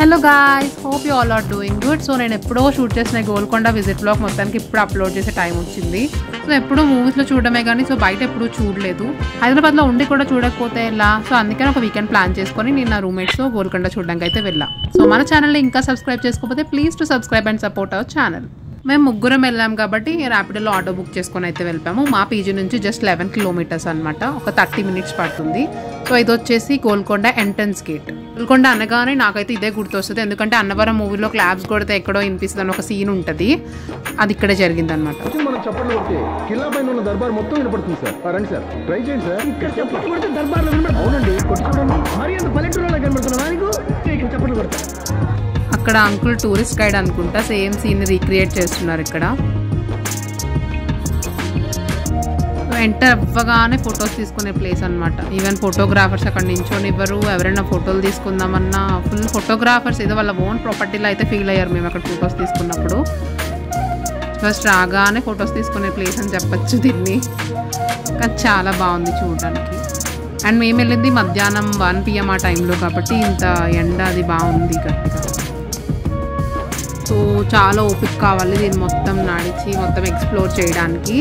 Hello guys hope you all are doing good so నేను ఎప్పుడో shoot చేసిన Golconda visit blog మొత్తానికి ఇప్పుడు అప్లోడ్ చేసే టైం వచ్చింది. సో ఎప్పుడూ మూవీస్లో చూడడమే కానీ సో బయట ఎప్పుడూ చూడలేదు. హైదరాబాద్లో ఉండి కూడా చూడకపోతే ఎలా? సో అందుకని ఒక వీకెండ్ ప్లాన్ చేసుకొని నేను నా రూమ్మేట్స్తో గోల్కొండ చూడడానికి అయితే వెళ్ళా. సో మన ఛానల్ని ఇంకా సబ్స్క్రైబ్ చేసుకోకపోతే please to subscribe and support our channel మేము ముగ్గురం వెళ్ళాం కాబట్టి ర్యాపిడోలో ఆటో బుక్ చేసుకొని అయితే వెళ్ళాము మా పీజీ నుంచి జస్ట్ లెవెన్ కిలోమీటర్స్ అనమాట ఒక థర్టీ మినిట్స్ పడుతుంది. సో ఇది వచ్చేసి గోల్కొండ ఎంట్రన్స్ గేట్ గోల్కొండ అనగానే నాకైతే ఇదే గుర్తొస్తుంది. ఎందుకంటే అన్నవరం మూవీలో క్లాబ్స్ కొడితే ఎక్కడో వినిపిస్తుంది అని ఒక సీన్ ఉంటుంది. అది ఇక్కడే జరిగింది అనమాట అవునండి ఇక్కడ అక్కడ అంకుల్ టూరిస్ట్ గైడ్ అనుకుంటా సేమ్ సీన్ రీక్రియేట్ చేస్తున్నారు ఇక్కడ. ఎంటర్ అవ్వగానే ఫొటోస్ తీసుకునే ప్లేస్ అనమాట ఈవెన్ ఫోటోగ్రాఫర్స్ అక్కడ నించొని ఇవ్వరు ఎవరైనా ఫోటోలు తీసుకుందామన్నా ఫుల్ ఫోటోగ్రాఫర్స్ ఏదో వాళ్ళ ఓన్ ప్రాపర్టీలో అయితే ఫీల్ అయ్యారు మేము అక్కడ ఫొటోస్ తీసుకున్నప్పుడు. ఫస్ట్ రాగానే ఫొటోస్ తీసుకునే ప్లేస్ అని చెప్పచ్చు దీన్ని. కానీ చాలా బాగుంది చూడడానికి. అండ్ మేము వెళ్ళింది మధ్యాహ్నం వన్ పిఎం ఆ టైంలో కాబట్టి ఇంత ఎండ అది బాగుంది గట్టిగా. చాలా ఓపిక కావాలి దీన్ని మొత్తం నడిచి మొత్తం ఎక్స్ప్లోర్ చేయడానికి.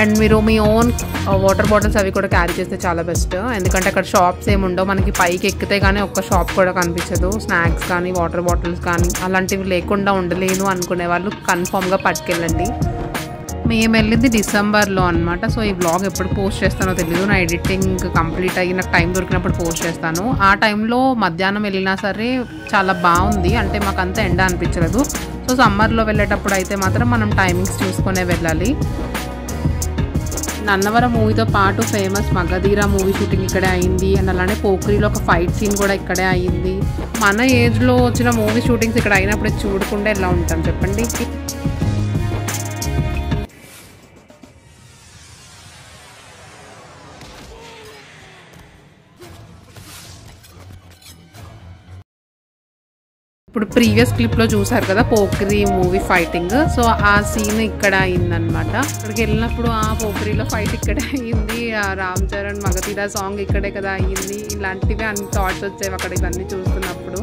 అండ్ మీరు మీ ఓన్ వాటర్ బాటిల్స్ అవి కూడా క్యారీ చేస్తే చాలా బెస్ట్ ఎందుకంటే అక్కడ షాప్స్ ఏమి ఉండవు. మనకి పైకి ఎక్కితే కానీ ఒక్క షాప్ కూడా కనిపించదు. స్నాక్స్ కానీ వాటర్ బాటిల్స్ కానీ అలాంటివి లేకుండా ఉండలేను అనుకునే వాళ్ళు కన్ఫామ్గా పట్టుకెళ్ళండి. మేము వెళ్ళింది డిసెంబర్లో అనమాట సో ఈ బ్లాగ్ ఎప్పుడు పోస్ట్ చేస్తానో తెలియదు నా ఎడిటింగ్ కంప్లీట్ అయ్యి నాకు టైం దొరికినప్పుడు పోస్ట్ చేస్తాను. ఆ టైంలో మధ్యాహ్నం వెళ్ళినా సరే చాలా బాగుంది. అంటే మాకు అంత ఎండ అనిపించలేదు. సో సమ్మర్లో వెళ్ళేటప్పుడు అయితే మాత్రం మనం టైమింగ్స్ చూసుకునే వెళ్ళాలి. నన్నవరం మూవీతో పాటు ఫేమస్ మగధీర మూవీ షూటింగ్ ఇక్కడే అయింది. అండ్ అలానే పోఖ్రీలో ఒక ఫైట్ సీన్ కూడా ఇక్కడే అయింది. మన ఏజ్లో వచ్చిన మూవీ షూటింగ్స్ ఇక్కడ అయినప్పుడు చూడకుండా ఎలా ఉంటాం చెప్పండి? ఇప్పుడు ప్రీవియస్ క్లిప్లో చూసారు కదా పోక్రీ మూవీ ఫైటింగ్ సో ఆ సీన్ ఇక్కడ అయిందనమాట అక్కడికి వెళ్ళినప్పుడు ఆ పోక్రీలో ఫైట్ ఇక్కడే అయ్యింది రామ్ చరణ్ మగతీరా సాంగ్ ఇక్కడే కదా అయ్యింది ఇలాంటివి అన్ని థాట్స్ వచ్చేవి అక్కడ ఇవన్నీ చూస్తున్నప్పుడు.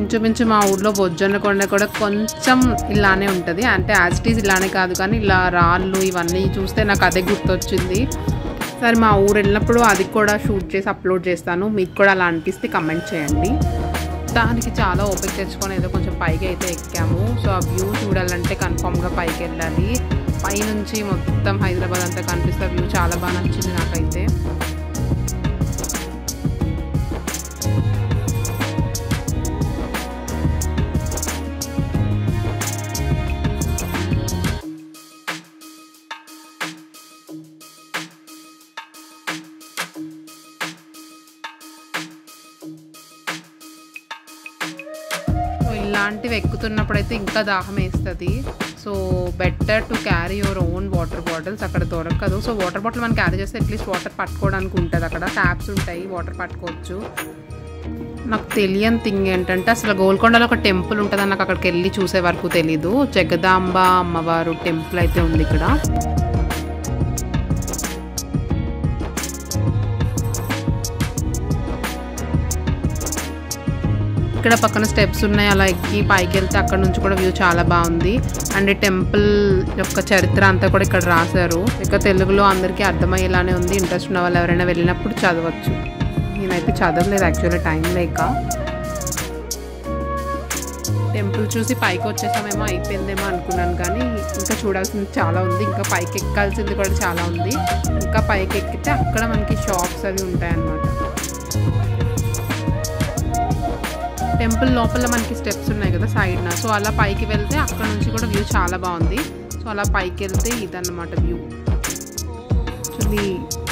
ఇంచుమించు మా ఊర్లో బొజ్జన్నకొండ కూడా కొంచెం ఇలానే ఉంటుంది. అంటే యాజ్ ఇలానే కాదు కానీ ఇలా రాళ్ళు ఇవన్నీ చూస్తే నాకు అదే గుర్తొచ్చింది. సరే మా ఊరు వెళ్ళినప్పుడు అది కూడా షూట్ చేసి అప్లోడ్ చేస్తాను. మీకు కూడా అలా అనిపిస్తే కమెంట్ చేయండి. దానికి చాలా ఓపిక తెచ్చుకొని ఏదో కొంచెం పైకి అయితే ఎక్కాము. సో ఆ వ్యూ చూడాలంటే కన్ఫామ్గా పైకి వెళ్ళాలి. పైనుంచి మొత్తం హైదరాబాద్ అంతా కనిపిస్తే వ్యూ చాలా బాగా నచ్చింది నాకైతే. అలాంటివి ఎక్కుతున్నప్పుడు అయితే ఇంకా దాహం వేస్తుంది. So better to carry your own water bottles అక్కడ దొరకదు. సో వాటర్ బాటిల్ మనం క్యారీ చేస్తే అట్లీస్ట్ వాటర్ పట్టుకోవడానికి ఉంటుంది అక్కడ. ట్యాప్స్ ఉంటాయి వాటర్ పట్టుకోవచ్చు. నాకు తెలియని థింగ్ ఏంటంటే అసలు గోల్కొండలో ఒక టెంపుల్ ఉంటుందని నాకు అక్కడికి వెళ్ళి చూసే వరకు తెలీదు. జగదాంబ అమ్మవారు టెంపుల్ అయితే ఉంది ఇక్కడ. ఇక్కడ పక్కన స్టెప్స్ ఉన్నాయి. అలా ఎక్కి పైకి వెళ్తే అక్కడ నుంచి కూడా వ్యూ చాలా బాగుంది. అండ్ టెంపుల్ యొక్క చరిత్ర అంతా కూడా ఇక్కడ రాశారు. ఇక తెలుగులో అందరికీ అర్థమయ్యేలానే ఉంది. ఇంట్రెస్ట్ ఉన్న వాళ్ళు ఎవరైనా వెళ్ళినప్పుడు చదవచ్చు. నేనైతే చదవలేదు యాక్చువల్లీ టైం లేక. టెంపుల్ చూసి పైకి వచ్చేసామేమో అయిపోయిందేమో అనుకున్నాను కానీ ఇంకా చూడాల్సింది చాలా ఉంది. ఇంకా పైకి ఎక్కాల్సింది కూడా చాలా ఉంది. ఇంకా పైకి ఎక్కితే అక్కడ మనకి షాప్స్ అవి ఉంటాయన్నమాట. టెంపుల్ లోపల మనకి స్టెప్స్ ఉన్నాయి కదా సైడ్న సో అలా పైకి వెళ్తే అక్కడ నుంచి కూడా వ్యూ చాలా బాగుంది. సో అలా పైకి వెళ్తే ఇదన్నమాట వ్యూ ఇది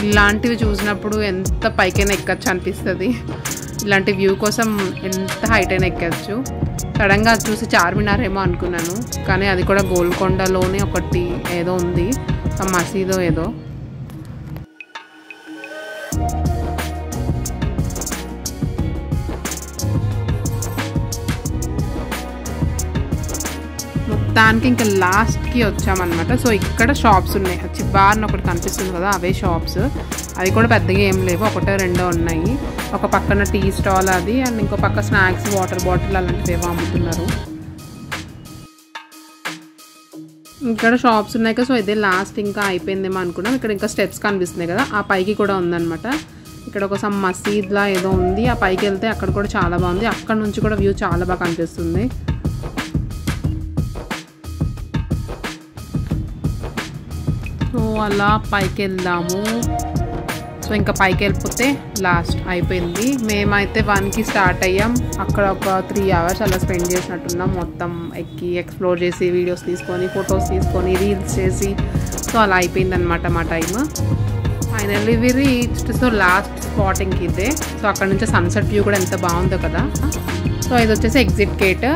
ఇలాంటివి చూసినప్పుడు ఎంత పైకైనా ఎక్కచ్చు అనిపిస్తుంది. ఇలాంటి వ్యూ కోసం ఎంత హైట్ అయినా ఎక్కచ్చు. సడన్గా అది చూసి చార్మినార్ ఏమో అనుకున్నాను. కానీ అది కూడా గోల్కొండలోనే ఒకటి ఏదో ఉంది. ఆ మసీదో ఏదో. మొత్తానికి ఇంకా లాస్ట్కి వచ్చామన్నమాట. సో ఇక్కడ షాప్స్ ఉన్నాయి. చిబార్ని ఒకటి కనిపిస్తుంది కదా అవే షాప్స్. అవి కూడా పెద్దగా ఏం లేవు. ఒకటే రెండో ఉన్నాయి. ఒక పక్కన టీ స్టాల్ అది అండ్ ఇంకో పక్క స్నాక్స్ వాటర్ బాటిల్ అలాంటివి ఏవో అమ్ముతున్నారు. ఇక్కడ షాప్స్ ఉన్నాయి కదా సో ఇదే లాస్ట్ ఇంకా అయిపోయిందేమో అనుకున్నాం. ఇక్కడ ఇంకా స్టెప్స్ కనిపిస్తున్నాయి కదా ఆ పైకి కూడా ఉందన్నమాట. ఇక్కడ ఒక సమ్ మసీద్లా ఏదో ఉంది. ఆ పైకి వెళ్తే అక్కడ కూడా చాలా బాగుంది. అక్కడ నుంచి కూడా వ్యూ చాలా బాగా కనిపిస్తుంది. అలా పైకి వెళ్దాము సో ఇంకా పైకి వెళ్ళిపోతే లాస్ట్ అయిపోయింది. మేమైతే వన్కి స్టార్ట్ అయ్యాం. అక్కడ ఒక త్రీ అవర్స్ అలా స్పెండ్ చేసినట్టున్నాం. మొత్తం ఎక్కి ఎక్స్ప్లోర్ చేసి వీడియోస్ తీసుకొని ఫొటోస్ తీసుకొని రీల్స్ చేసి. సో అలా అయిపోయిందనమాట మా time finally we reached so last స్పాటింగ్కి ఇదే. సో అక్కడ నుంచి సన్సెట్ వ్యూ కూడా ఎంత బాగుందో కదా. సో ఇది వచ్చేసి ఎగ్జిట్ గేట్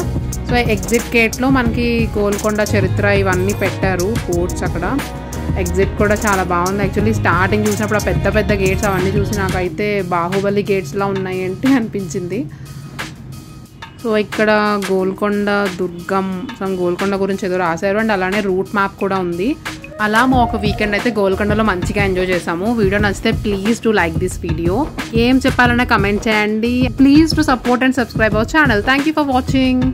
సో ఎగ్జిట్ గేట్లో మనకి గోల్కొండ చరిత్ర ఇవన్నీ పెట్టారు బోర్డ్స్ అక్కడ. ఎగ్జిట్ కూడా చాలా బాగుంది. యాక్చువల్లీ స్టార్టింగ్ చూసినప్పుడు ఆ పెద్ద పెద్ద గేట్స్ అవన్నీ చూసి నాకైతే బాహుబలి గేట్స్లా ఉన్నాయి అంటే అనిపించింది. సో ఇక్కడ గోల్కొండ దుర్గం సమ్ గోల్కొండ గురించి ఏదో రాశారు అండ్ అలానే రూట్ మ్యాప్ కూడా ఉంది. అలా మా ఒక వీకెండ్ అయితే గోల్కొండలో మంచిగా ఎంజాయ్ చేసాము వీడియో నచ్చితే please to like this video. ఏం చెప్పాలన్నా కమెంట్ చేయండి. Please to support and subscribe our channel. Thank you for watching.